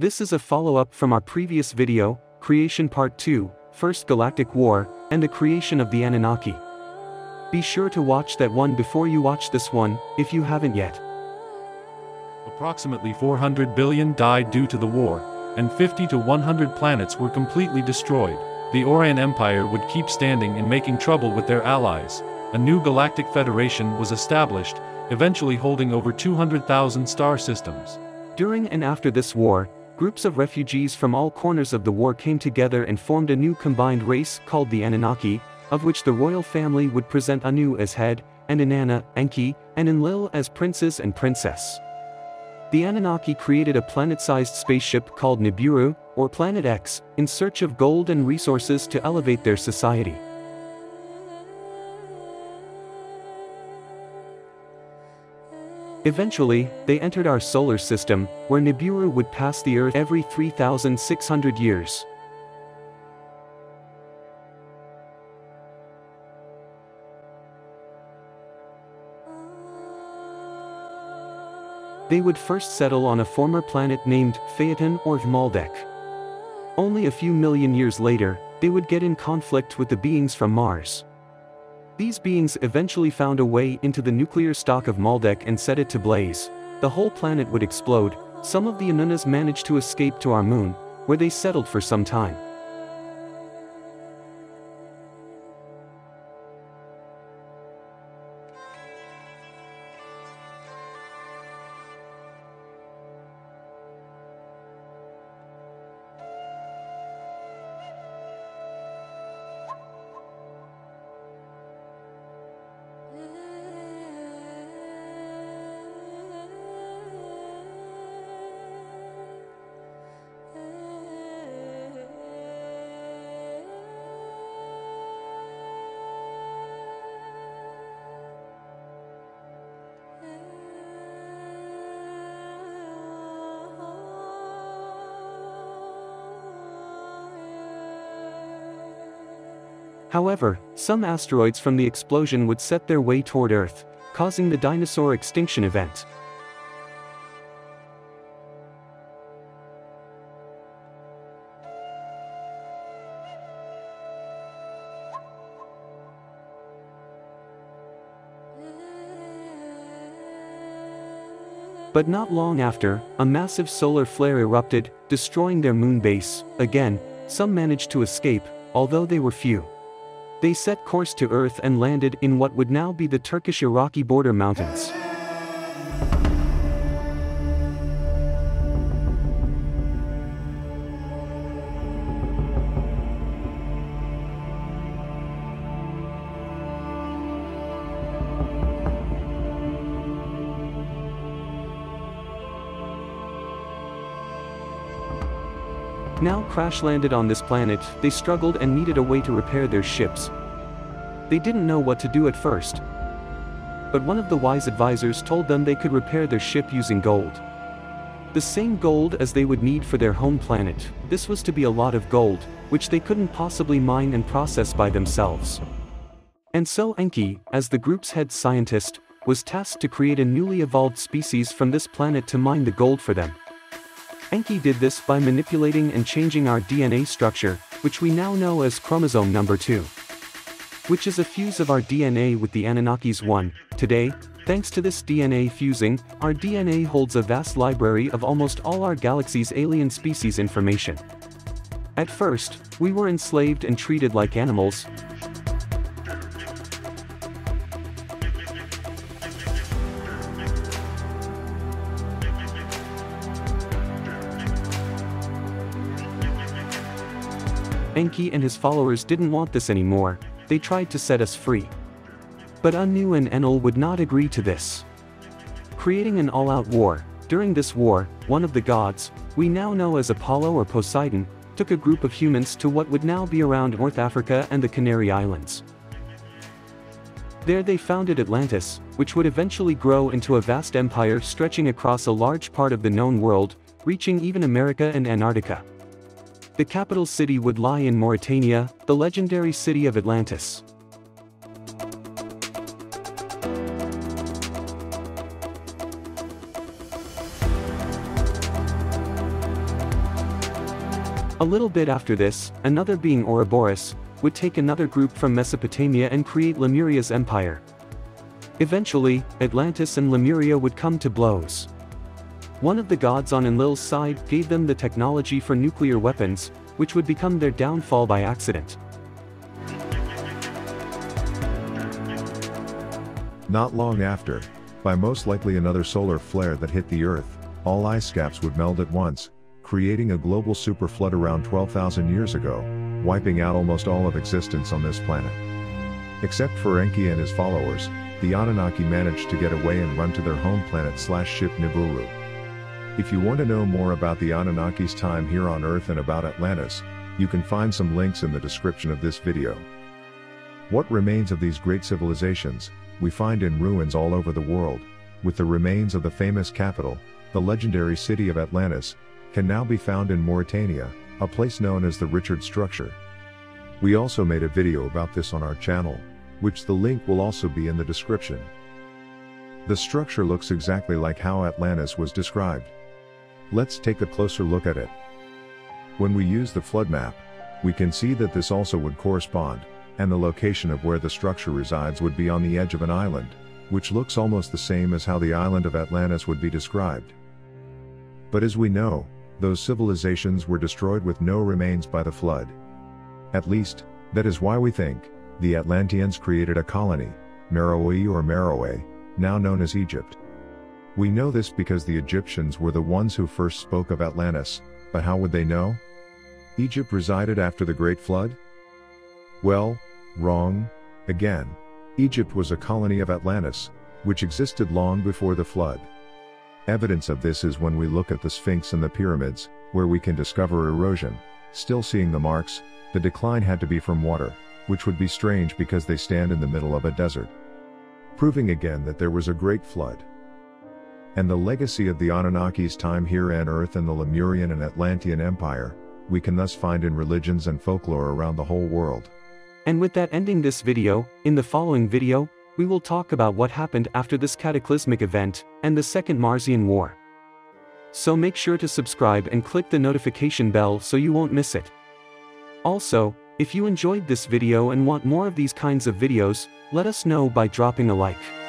This is a follow-up from our previous video, Creation Part 2, First Galactic War, and the creation of the Anunnaki. Be sure to watch that one before you watch this one, if you haven't yet. Approximately 400 billion died due to the war, and 50 to 100 planets were completely destroyed. The Orion Empire would keep standing and making trouble with their allies. A new galactic federation was established, eventually holding over 200,000 star systems. During and after this war, groups of refugees from all corners of the war came together and formed a new combined race called the Anunnaki, of which the royal family would present Anu as head, and Inanna, Enki, and Enlil as princes and princess. The Anunnaki created a planet-sized spaceship called Nibiru, or Planet X, in search of gold and resources to elevate their society. Eventually, they entered our solar system, where Nibiru would pass the Earth every 3,600 years. They would first settle on a former planet named Phaeton or Maldek. Only a few million years later, they would get in conflict with the beings from Mars. These beings eventually found a way into the nuclear stock of Maldek and set it to blaze. The whole planet would explode, some of the Anunnas managed to escape to our moon, where they settled for some time. However, some asteroids from the explosion would set their way toward Earth, causing the dinosaur extinction event. But not long after, a massive solar flare erupted, destroying their moon base. Again, some managed to escape, although they were few. They set course to Earth and landed in what would now be the Turkish-Iraqi border mountains. Now crash-landed on this planet, they struggled and needed a way to repair their ships. They didn't know what to do at first. But one of the wise advisors told them they could repair their ship using gold. The same gold as they would need for their home planet, this was to be a lot of gold, which they couldn't possibly mine and process by themselves. And so Enki, as the group's head scientist, was tasked to create a newly evolved species from this planet to mine the gold for them. Enki did this by manipulating and changing our DNA structure, which we now know as chromosome number 2. Which is a fuse of our DNA with the Anunnaki's one. Today, thanks to this DNA fusing, our DNA holds a vast library of almost all our galaxy's alien species information. At first, we were enslaved and treated like animals, Enki and his followers didn't want this anymore, they tried to set us free. But Anu and Enlil would not agree to this. Creating an all-out war, during this war, one of the gods, we now know as Apollo or Poseidon, took a group of humans to what would now be around North Africa and the Canary Islands. There they founded Atlantis, which would eventually grow into a vast empire stretching across a large part of the known world, reaching even America and Antarctica. The capital city would lie in Mauritania, the legendary city of Atlantis. A little bit after this, another being Ouroboros, would take another group from Mesopotamia and create Lemuria's empire. Eventually, Atlantis and Lemuria would come to blows. One of the gods on Enlil's side gave them the technology for nuclear weapons, which would become their downfall by accident. Not long after, by most likely another solar flare that hit the Earth, all ice caps would melt at once, creating a global superflood around 12,000 years ago, wiping out almost all of existence on this planet. Except for Enki and his followers, the Anunnaki managed to get away and run to their home planet slash ship Nibiru. If you want to know more about the Anunnaki's time here on Earth and about Atlantis, you can find some links in the description of this video. What remains of these great civilizations, we find in ruins all over the world, with the remains of the famous capital, the legendary city of Atlantis, can now be found in Mauritania, a place known as the Richat Structure. We also made a video about this on our channel, which the link will also be in the description. The structure looks exactly like how Atlantis was described. Let's take a closer look at it. When we use the flood map, we can see that this also would correspond, and the location of where the structure resides would be on the edge of an island, which looks almost the same as how the island of Atlantis would be described. But as we know, those civilizations were destroyed with no remains by the flood. At least, that is why we think, the Atlanteans created a colony, Meroe or Meroe, now known as Egypt. We know this because the Egyptians were the ones who first spoke of Atlantis, but how would they know? Egypt resided after the Great Flood? Well, wrong, again. Egypt was a colony of Atlantis, which existed long before the flood. Evidence of this is when we look at the Sphinx and the pyramids, where we can discover erosion. Still seeing the marks, the decline had to be from water, which would be strange because they stand in the middle of a desert. Proving again that there was a great flood. And the legacy of the Anunnaki's time here on Earth and the Lemurian and Atlantean Empire, we can thus find in religions and folklore around the whole world. And with that ending this video, in the following video, we will talk about what happened after this cataclysmic event, and the Second Marsian War. So make sure to subscribe and click the notification bell so you won't miss it. Also, if you enjoyed this video and want more of these kinds of videos, let us know by dropping a like.